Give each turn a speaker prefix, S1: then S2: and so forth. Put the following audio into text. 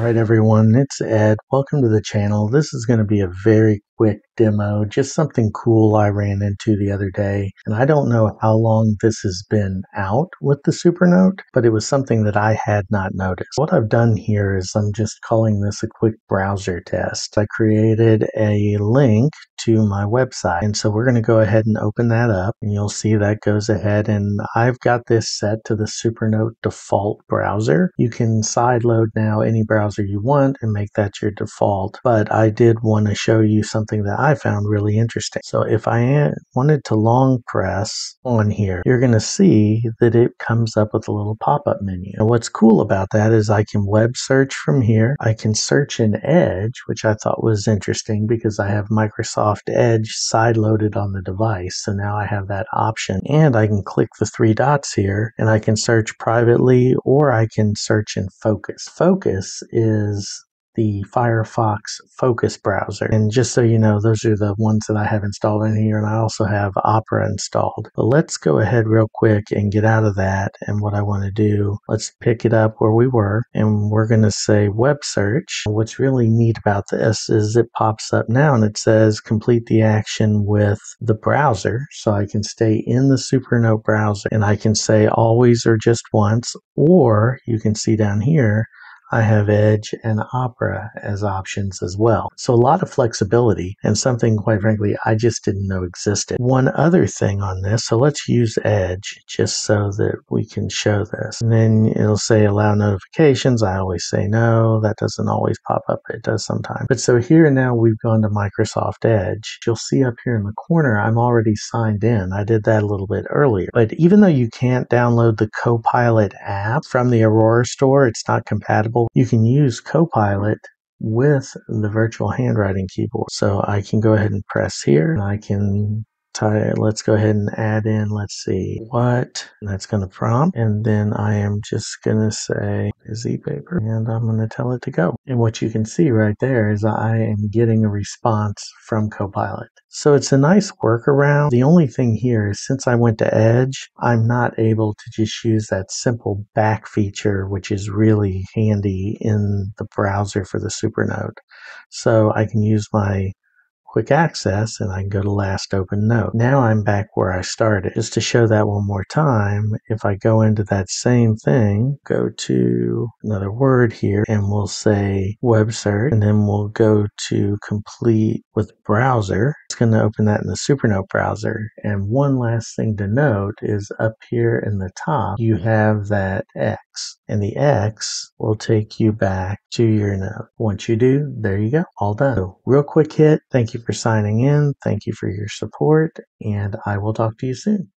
S1: Alright everyone, it's Ed. Welcome to the channel. This is going to be a very quick demo, just something cool I ran into the other day. And I don't know how long this has been out with the Supernote, but it was something that I had not noticed. What I've done here is I'm just calling this a quick browser test. I created a link to my website. And so we're going to go ahead and open that up and you'll see that goes ahead and I've got this set to the Supernote default browser. You can sideload now any browser you want and make that your default. But I did want to show you something something that I found really interesting. So if I wanted to long press on here, you're going to see that it comes up with a little pop-up menu. And what's cool about that is I can web search from here. I can search in Edge, which I thought was interesting because I have Microsoft Edge side-loaded on the device. So now I have that option and I can click the three dots here and I can search privately or I can search in Focus. Focus is the Firefox Focus browser. And just so you know, those are the ones that I have installed in here, and I also have Opera installed. But let's go ahead real quick and get out of that. And what I want to do, let's pick it up where we were, and we're going to say web search. What's really neat about this is it pops up now and it says complete the action with the browser. So I can stay in the Supernote browser and I can say always or just once, or you can see down here, I have Edge and Opera as options as well. So a lot of flexibility and something, quite frankly, I just didn't know existed. One other thing on this, so let's use Edge just so that we can show this. And then it'll say allow notifications. I always say no. That doesn't always pop up. It does sometimes. But so here now we've gone to Microsoft Edge. You'll see up here in the corner, I'm already signed in. I did that a little bit earlier. But even though you can't download the Copilot app from the Aurora store, it's not compatible you can use Copilot with the virtual handwriting keyboard. So I can go ahead and press here and I can type, let's go ahead and add in, let's see what that's going to prompt. And then I am just going to say busy paper and I'm going to tell it to go. And what you can see right there is I am getting a response from Copilot. So it's a nice workaround. The only thing here is since I went to Edge, I'm not able to just use that simple back feature, which is really handy in the browser for the Supernote. So I can use my quick access and I can go to last open note. Now I'm back where I started. Just to show that one more time, if I go into that same thing, go to another word here and we'll say web search and then we'll go to complete with browser. It's going to open that in the Supernote browser. And one last thing to note is up here in the top, you have that X and the X will take you back to your note. Once you do, there you go, all done. So real quick hit. Thank you for signing in. Thank you for your support and I will talk to you soon.